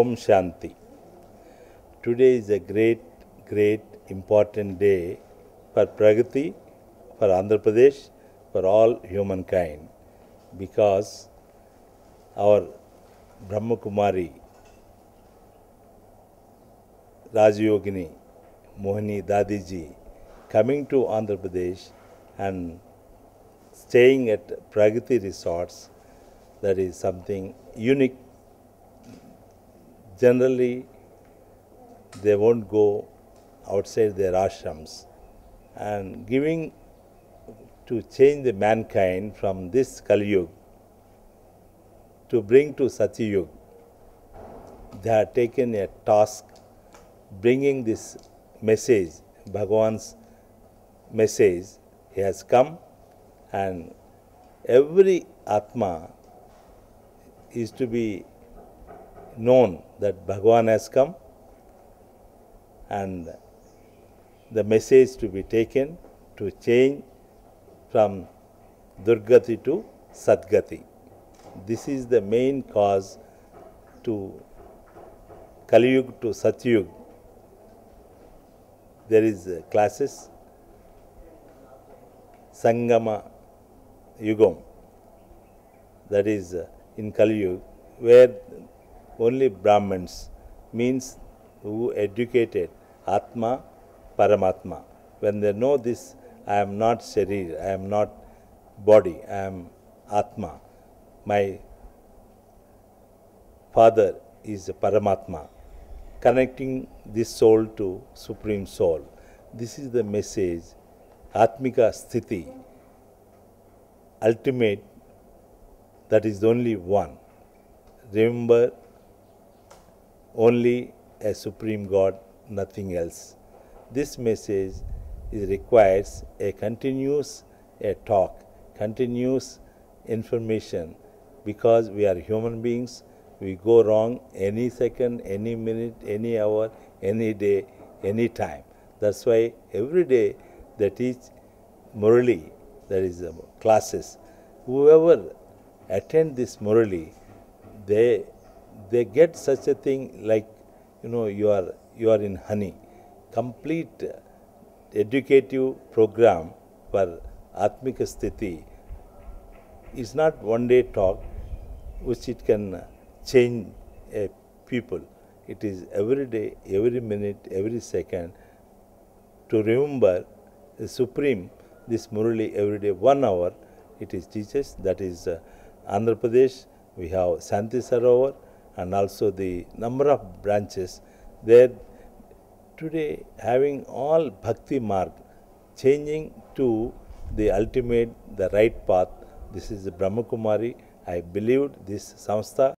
Om Shanti. Today is a great, great, important day for Pragati, for Andhra Pradesh, for all humankind, because our Brahma Kumari, Rajyogini, Mohini Dadiji, coming to Andhra Pradesh and staying at Pragati resorts, that is something unique. Generally, they won't go outside their ashrams and giving to change the mankind from this Kali Yuga to bring to Satyayug. They have taken a task bringing this message, Bhagavan's message. He has come and every Atma is to be known that Bhagavan has come and the message to be taken to change from Durgati to Sadgati. This is the main cause to Kali Yuga to Satyug. There is uh, classes, Sangama Yugam, that is uh, in Kali Yuga, where only Brahmins means who educated Atma, Paramatma. When they know this, I am not Sharir, I am not body, I am Atma. My father is Paramatma, connecting this soul to Supreme Soul. This is the message, Atmika Sthiti, ultimate, that is only one. Remember, only a Supreme God, nothing else. This message is, requires a continuous a talk, continuous information because we are human beings. We go wrong any second, any minute, any hour, any day, any time. That's why every day they teach Murali, that is uh, classes. Whoever attend this Murali, they they get such a thing like you know you are you are in honey. Complete educative program for atmika sthiti is not one day talk which it can change a people. It is every day every minute every second to remember the supreme this murali every day one hour. It is teaches that is uh, andhra pradesh. We have Shanti Sarovar and also the number of branches there today having all bhakti marg changing to the ultimate the right path. This is brahma kumari i believed this samstha